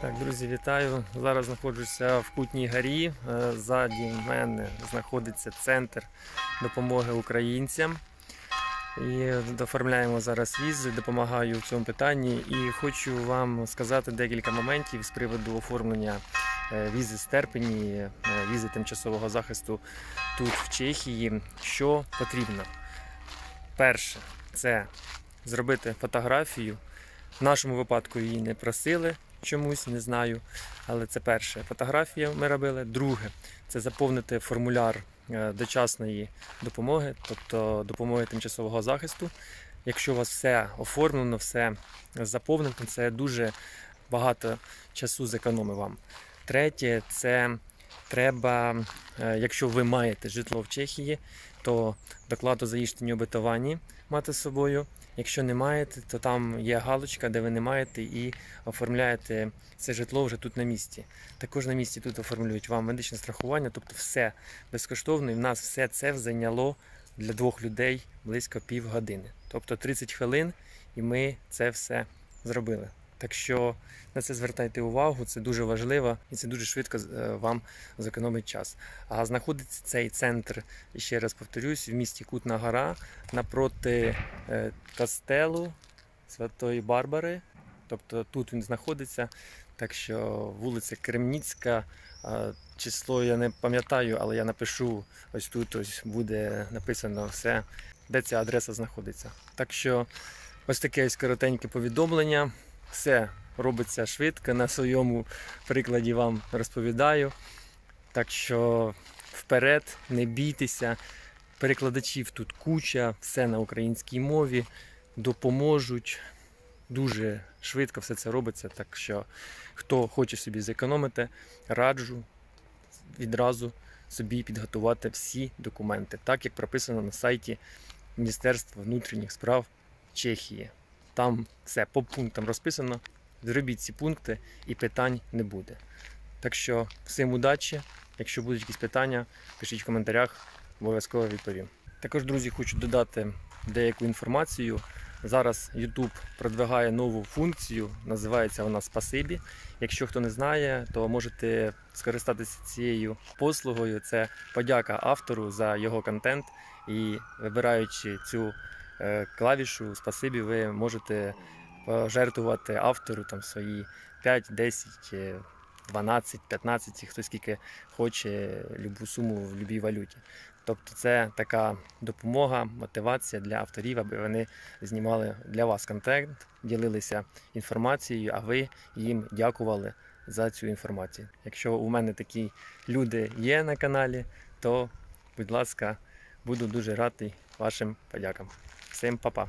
Так, друзі, вітаю. Зараз знаходжуся в Кутній горі. Е, Ззаді мене знаходиться центр допомоги українцям. І оформляємо зараз візи, допомагаю в цьому питанні. І хочу вам сказати декілька моментів з приводу оформлення е, візи Стерпені, е, візи тимчасового захисту тут, в Чехії. Що потрібно? Перше, це зробити фотографію. В нашому випадку її не просили чомусь, не знаю. Але це перше фотографія ми робили. Друге це заповнити формуляр е, дочасної допомоги, тобто допомоги тимчасового захисту. Якщо у вас все оформлено, все заповнено, це дуже багато часу зекономить вам. Третє, це треба, е, якщо ви маєте житло в Чехії, то доклад о заїждженні обетовані мати з собою. Якщо не маєте, то там є галочка, де ви не маєте, і оформляєте це житло вже тут на місці. Також на місці тут оформлюють вам медичне страхування, тобто все безкоштовно. І в нас все це зайняло для двох людей близько півгодини. Тобто 30 хвилин, і ми це все зробили. Так що на це звертайте увагу, це дуже важливо і це дуже швидко е, вам зекономить час. А знаходиться цей центр, ще раз повторюсь, в місті Кутна Гора напроти е, кастелу Святої Барбари. Тобто тут він знаходиться. Так що вулиця Кремніцька, число я не пам'ятаю, але я напишу ось тут ось буде написано все, де ця адреса знаходиться. Так що ось таке ось коротеньке повідомлення. Все робиться швидко. На своєму прикладі вам розповідаю. Так що вперед, не бійтеся. Перекладачів тут куча, все на українській мові, допоможуть. Дуже швидко все це робиться. Так що, хто хоче собі зекономити, раджу відразу собі підготувати всі документи, так як прописано на сайті Міністерства внутрішніх справ Чехії. Там все по пунктам розписано. Зробіть ці пункти і питань не буде. Так що всім удачі. Якщо будуть якісь питання, пишіть в коментарях, обов'язково відповім. Також, друзі, хочу додати деяку інформацію. Зараз YouTube продвигає нову функцію, називається вона Спасибі. Якщо хто не знає, то можете скористатися цією послугою. Це подяка автору за його контент. І вибираючи цю клавішу Спасибі, ви можете пожертвувати автору там свої 5, 10, е, 12, 15, хто скільки хоче любу суму в будь-якій валюті. Тобто це така допомога, мотивація для авторів, аби вони знімали для вас контент, ділилися інформацією, а ви їм дякували за цю інформацію. Якщо у мене такі люди є на каналі, то, будь ласка, буду дуже радий вашим подякам. Всім па-па!